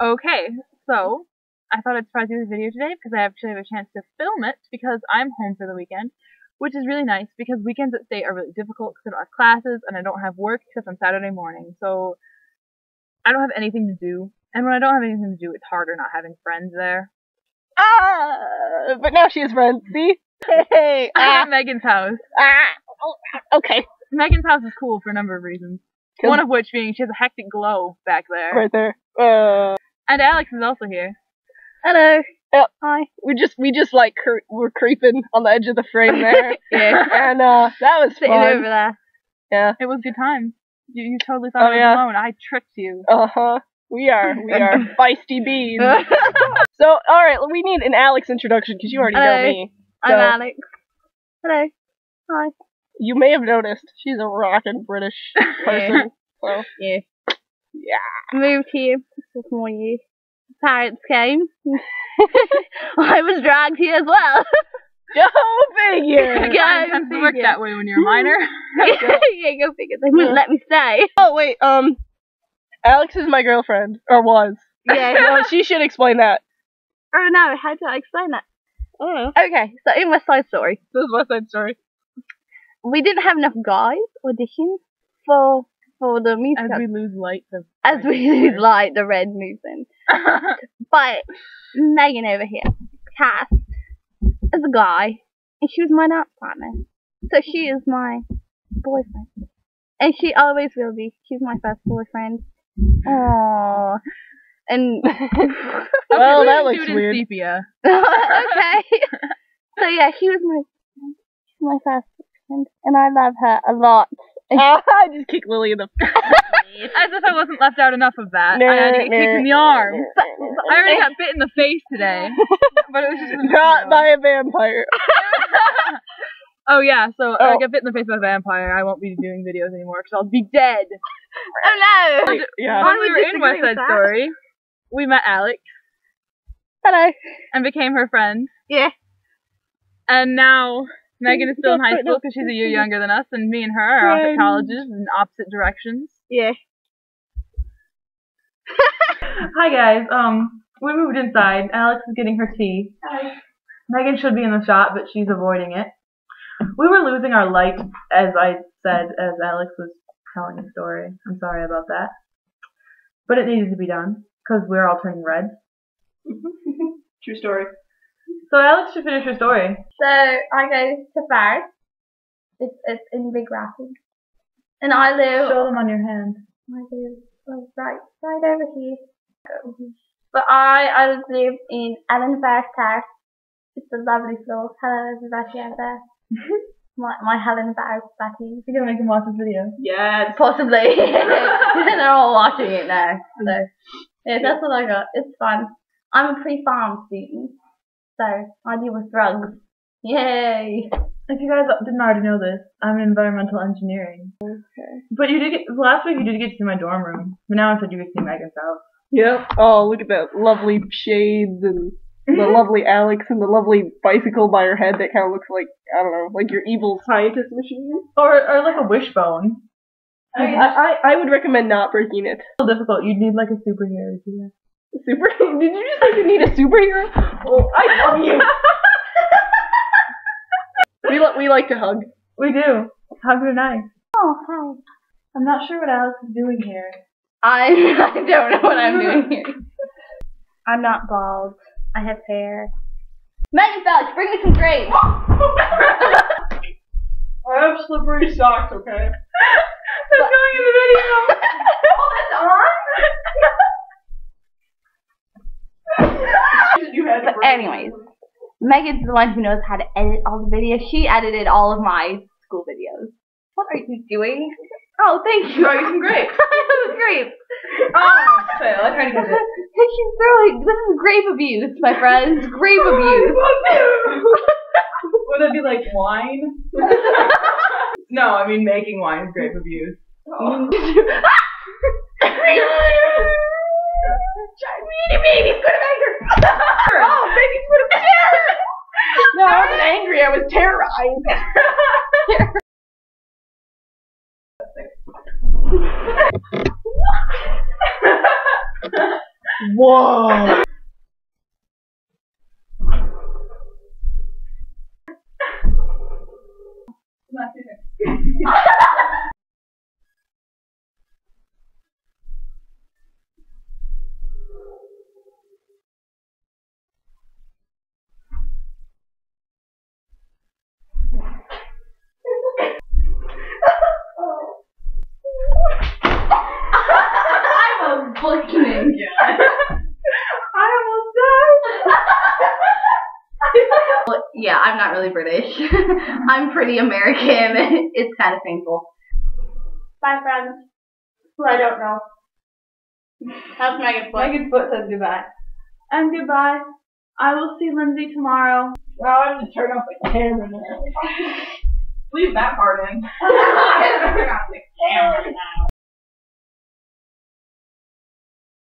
Okay, so I thought I'd surprise you with a video today because I actually have a chance to film it because I'm home for the weekend, which is really nice because weekends at state are really difficult because I don't have classes and I don't have work because on Saturday morning. So I don't have anything to do, and when I don't have anything to do, it's harder not having friends there. Ah, but now she has friends. See? Hey, ah, at Megan's house. ah. Okay, Megan's house is cool for a number of reasons. One of which being she has a hectic glow back there. right there. Uh, And Alex is also here. hello. Yep. Hi. We just we just like cre- we're creeping on the edge of the frame there. Yeah. And uh, that was Sitting fun. over there. Yeah. It was good time. You, you totally thought Oh, I was yeah. alone. I tricked you. Uh huh. We are we are feisty bees. so all right, we need an Alex introduction because you already know Hello. me. I'm Alex. Hello. Hi. You may have noticed she's a rockin' British person. so Yeah. Yeah. Moved here for more years. Parents came. I was dragged here as well. Go figure. Go It tends to work that way when you're a minor. yeah, go figure. They wouldn't let me stay. oh wait, um, Alex is my girlfriend or was. Yeah. no, she should explain that. Oh no, how do I explain that? I. Okay, so in West Side Story, This is West Side Story. we didn't have enough guys auditions for for the As we lose light of as we lose light the red moves in. But Megan over here cast as a guy, and she was my dance partner. So she is my boyfriend, and she always will be. She's my first boyfriend. Aww. And Well, that looks weird. Sepia. okay. So yeah, she was my my first boyfriend, and I love her a lot. Ah, I just kicked Lilli in the. Face. As if I wasn't left out enough of that. I had to get kicked in the arm. I already got bit in the face today. But it was just Not by a vampire. Oh yeah, so Oh. I got bit in the face by a vampire. I won't be doing videos anymore because I'll be dead. Oh no! Yeah. When we were in disagree West with Side that. Story, we met Alex Hello. and became her friend. Yeah. And now Megan is still in high school because she's a year younger than us, and me and her are off at Friends. colleges in opposite directions. Yeah. Hi guys. Um, we moved inside. Alex is getting her tea. Hi. Megan should be in the shot, but she's avoiding it. We were losing our light, as I said, as Alex was telling a story. I'm sorry about that, but it needed to be done because we're all turning red. True story. So Alex should finish her story. So I go to Ferris. It's it's in Big Rapids, and I live. Show them on your hand. I live oh, right right over here. But I I live in Ellen Fair's house. It's a lovely floor. Hello everybody out there. my my Helen Fair's batty. You're gonna make them watch this video. Yes. Possibly. They're all watching it now. So yeah, that's what I got. It's fun. I'm a pre-pharm student, so I deal with drugs. Yay! If you guys didn't already know this, I'm in environmental engineering. Okay. But you did get last week. You did get to see my dorm room, but now I said you could see Megan's house. Yep. Oh, look at that lovely shades and the lovely Alex and the lovely bicycle by her head that kind of looks like I don't know, like your evil scientist machine. Or or like a wishbone. I, I I would recommend not breaking it. It's so difficult. You'd need like a superhero to do that. Super? Did you just say you need a superhero? Oh, I love you. we li- we like to hug. We do. Hugs are nice. Oh hi. I'm not sure what Alex is doing here. I I don't know what I'm doing here. I'm not bald. I have hair. Megan Felix, bring me some grapes. I have slippery socks, okay? That's going in the video. oh, you had But anyways, Megan's the one who knows how to edit all the videos. She edited all of my school videos. What are you doing? Oh, thank you. Throw you some grapes. Have grapes. Oh, fail. I tried to get it. She's throwing. This is grape abuse, my friends. Grape abuse. Would that be like wine? no, I mean making wine is grape abuse. Oh. Baby's gonna make her. Oh, baby's put a No, I wasn't angry. I was terrorized. Whoa! Yeah, I'm not really British. I'm pretty American. it's kind of painful. Bye, friends. Who I don't know. How's Megan Foot? Megan Foot says goodbye. And goodbye. I will see Lindsay tomorrow. Now I have to turn off the camera now. Leave that part in. Turn off the camera now.